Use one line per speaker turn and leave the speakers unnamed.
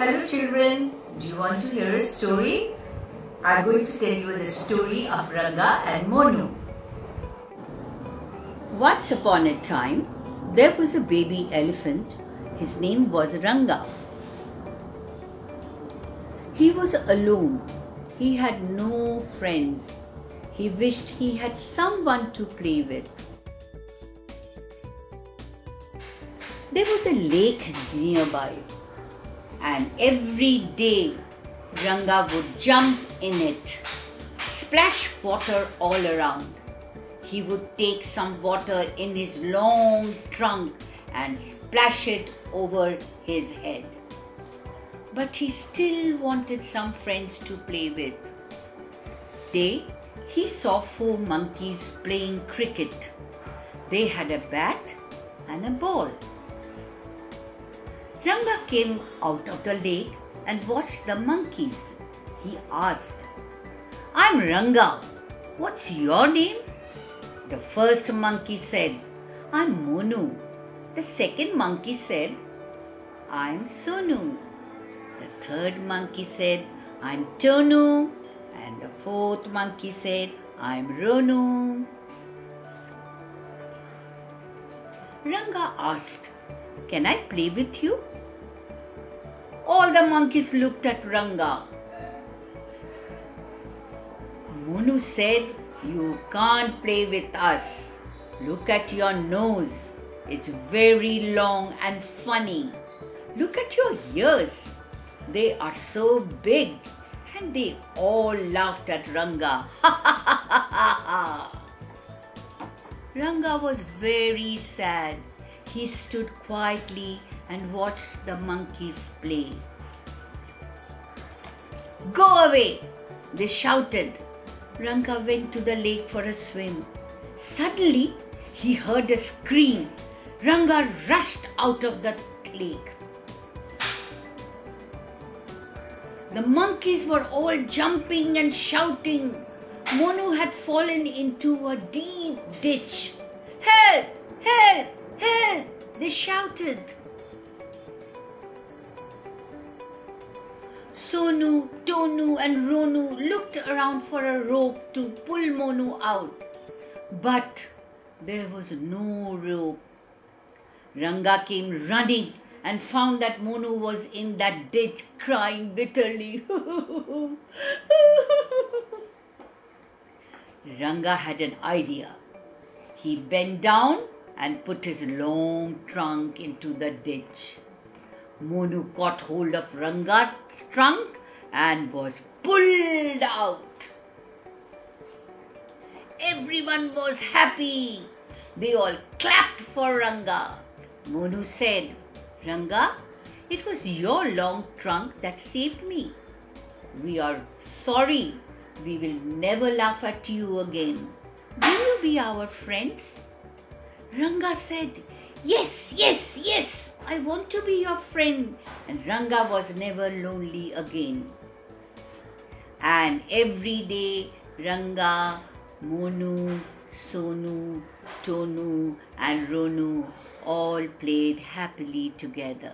Hello children, do you want to hear a story? I'm going to tell you the story of Ranga and Monu. Once upon a time, there was a baby elephant. His name was Ranga. He was alone. He had no friends. He wished he had someone to play with. There was a lake nearby, and every day Ranga would jump in it, splash water all around. He would take some water in his long trunk and splash it over his head. But he still wanted some friends to play with. Day, he saw four monkeys playing cricket. They had a bat and a ball. Ranga came out of the lake and watched the monkeys. He asked, I'm Ranga. What's your name? The first monkey said, I'm Monu. The second monkey said, I'm Sonu. The third monkey said, I'm Tonu. And the fourth monkey said, I'm Ronu. Ranga asked, Can I play with you? All the monkeys looked at Ranga. Monu said, You can't play with us. Look at your nose. It's very long and funny. Look at your ears. They are so big. And they all laughed at Ranga. Ranga was very sad. He stood quietly and watched the monkeys play. Go away! They shouted. Ranga went to the lake for a swim. Suddenly, he heard a scream. Ranga rushed out of the lake. The monkeys were all jumping and shouting. Monu had fallen into a deep ditch. Help! Help! Help! They shouted. Sonu, Tonu, and Ronu looked around for a rope to pull Monu out. But there was no rope. Ranga came running and found that Monu was in that ditch crying bitterly. Ranga had an idea. He bent down and put his long trunk into the ditch. Monu caught hold of Ranga's trunk and was pulled out. Everyone was happy. They all clapped for Ranga. Monu said, Ranga, it was your long trunk that saved me. We are sorry. We will never laugh at you again. Will you be our friend? Ranga said, Yes, yes, yes, I want to be your friend. And Ranga was never lonely again. And every day, Ranga, Monu, Sonu, Tonu, and Ronu all played happily together.